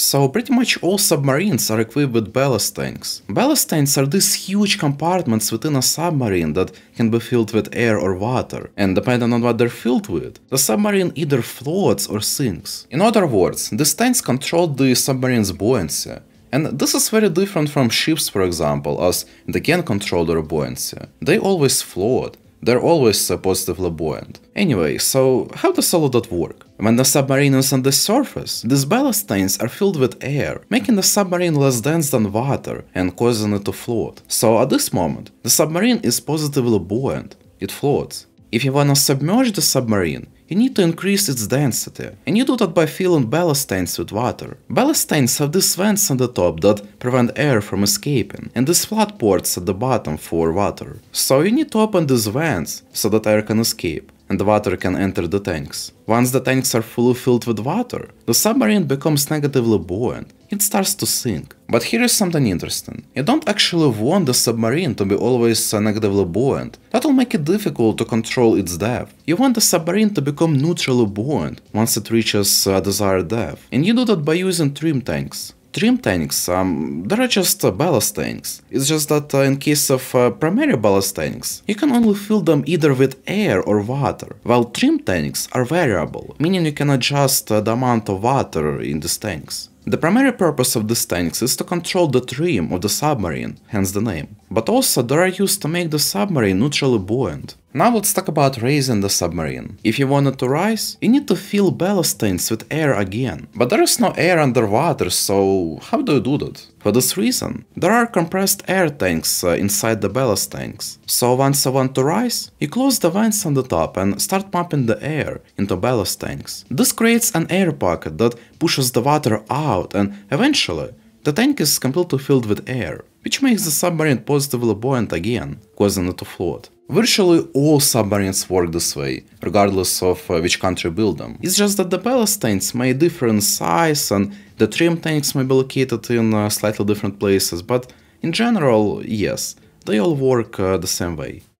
So pretty much all submarines are equipped with ballast tanks. Ballast tanks are these huge compartments within a submarine that can be filled with air or water, and depending on what they're filled with, the submarine either floats or sinks. In other words, these tanks control the submarine's buoyancy, and this is very different from ships, for example, as they can control their buoyancy. They always float, they're always positively buoyant. Anyway, so how does all of that work? When the submarine is on the surface, these ballast tanks are filled with air, making the submarine less dense than water and causing it to float. So at this moment, the submarine is positively buoyant, it floats. If you wanna submerge the submarine, you need to increase its density, and you do that by filling ballast tanks with water. Ballast tanks have these vents on the top that prevent air from escaping, and these flat ports at the bottom for water. So you need to open these vents so that air can escape and water can enter the tanks. Once the tanks are fully filled with water, the submarine becomes negatively buoyant. It starts to sink. But here is something interesting. You don't actually want the submarine to be always negatively buoyant. That will make it difficult to control its depth. You want the submarine to become neutrally buoyant once it reaches a uh, desired depth. And you do that by using trim tanks. Trim tanks, um, they are just uh, ballast tanks. It's just that uh, in case of uh, primary ballast tanks, you can only fill them either with air or water, while trim tanks are variable, meaning you can adjust uh, the amount of water in these tanks. The primary purpose of these tanks is to control the trim of the submarine, hence the name. But also they are used to make the submarine neutrally buoyant. Now let's talk about raising the submarine. If you want it to rise, you need to fill ballast tanks with air again. But there is no air underwater, so how do you do that? For this reason, there are compressed air tanks uh, inside the ballast tanks. So once you want to rise, you close the vents on the top and start pumping the air into ballast tanks. This creates an air pocket that pushes the water out and eventually the tank is completely filled with air, which makes the submarine positively buoyant again, causing it to float. Virtually all submarines work this way, regardless of uh, which country built them. It's just that the ballast tanks may differ in size and the trim tanks may be located in uh, slightly different places, but in general, yes, they all work uh, the same way.